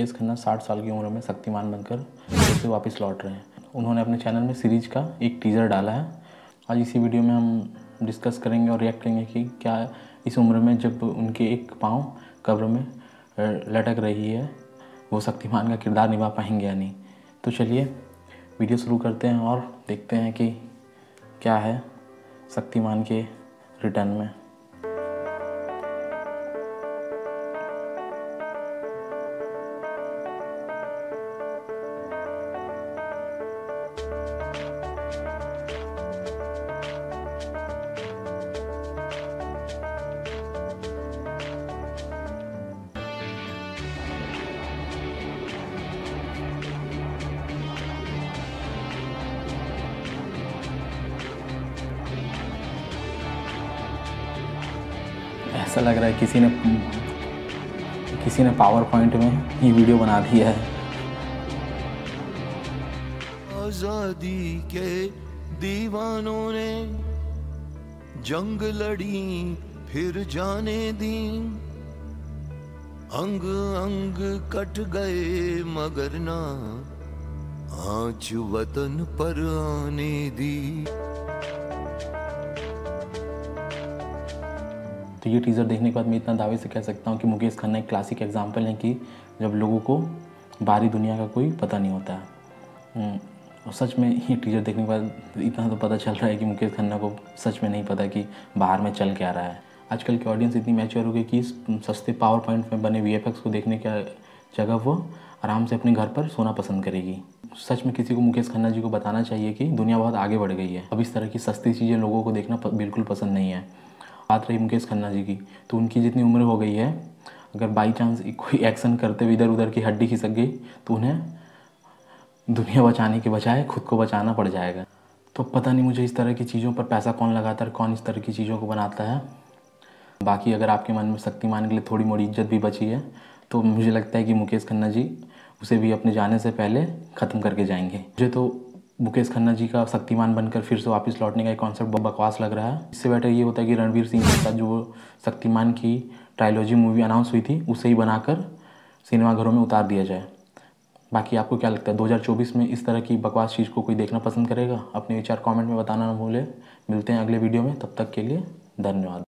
मुकेश खन्ना 60 साल की उम्र में शक्तिमान बनकर फिर से वापस लौट रहे हैं। उन्होंने अपने चैनल में सीरीज़ का एक टीज़र डाला है। आज इसी वीडियो में हम डिस्कस करेंगे और रिएक्ट करेंगे कि क्या इस उम्र में जब उनके एक पाँव कब्र में लटक रही है, वो शक्तिमान का किरदार निभा पाएँगे या नहीं। तो चलिए वीडियो शुरू करते हैं और देखते हैं कि क्या है शक्तिमान के रिटर्न में। ऐसा लग रहा है किसी ने किसी ने पावर पॉइंट में ये वीडियो बना दिया है। आज़ादी के दीवानों ने जंग लड़ी, फिर जाने दी। अंग अंग कट गए, मगर ना आँच वतन पर आने दी। तो ये टीज़र देखने के बाद मैं इतना दावे से कह सकता हूँ कि मुकेश खन्ना एक क्लासिक एग्ज़ाम्पल है कि जब लोगों को बाहरी दुनिया का कोई पता नहीं होता है। हम्म, और सच में ये टीज़र देखने के बाद इतना तो पता चल रहा है कि मुकेश खन्ना को सच में नहीं पता कि बाहर में चल क्या रहा है। आजकल की ऑडियंस इतनी मैच्योर हो गई कि सस्ते पावर पॉइंट में बने वीएफएक्स को देखने का जगह वो आराम से अपने घर पर सोना पसंद करेगी। सच में किसी को मुकेश खन्ना जी को बताना चाहिए कि दुनिया बहुत आगे बढ़ गई है। अब इस तरह की सस्ती चीज़ें लोगों को देखना बिल्कुल पसंद नहीं है। बात रही मुकेश खन्ना जी की तो उनकी जितनी उम्र हो गई है, अगर बाई चांस कोई एक्शन करते हुए इधर उधर की हड्डी खिसक गई तो उन्हें दुनिया बचाने के बजाय खुद को बचाना पड़ जाएगा। तो पता नहीं मुझे इस तरह की चीज़ों पर पैसा कौन लगाता है कौन इस तरह की चीज़ों को बनाता है। बाकी अगर आपके मन में शक्तिमान के लिए थोड़ी मोड़ी इज़्ज़त भी बची है तो मुझे लगता है कि मुकेश खन्ना जी उसे भी अपने जाने से पहले ख़त्म करके जाएँगे। मुझे तो मुकेश खन्ना जी का शक्तिमान बनकर फिर से वापस लौटने का एक कॉन्सेप्ट बकवास लग रहा है। इससे बेटर ये होता है कि रणवीर सिंह के साथ जो शक्तिमान की ट्रायोलॉजी मूवी अनाउंस हुई थी, उसे ही बनाकर सिनेमाघरों में उतार दिया जाए। बाकी आपको क्या लगता है 2024 में इस तरह की बकवास चीज़ को कोई देखना पसंद करेगा? अपने विचार कमेंट में बताना ना भूले। मिलते हैं अगले वीडियो में। तब तक के लिए धन्यवाद।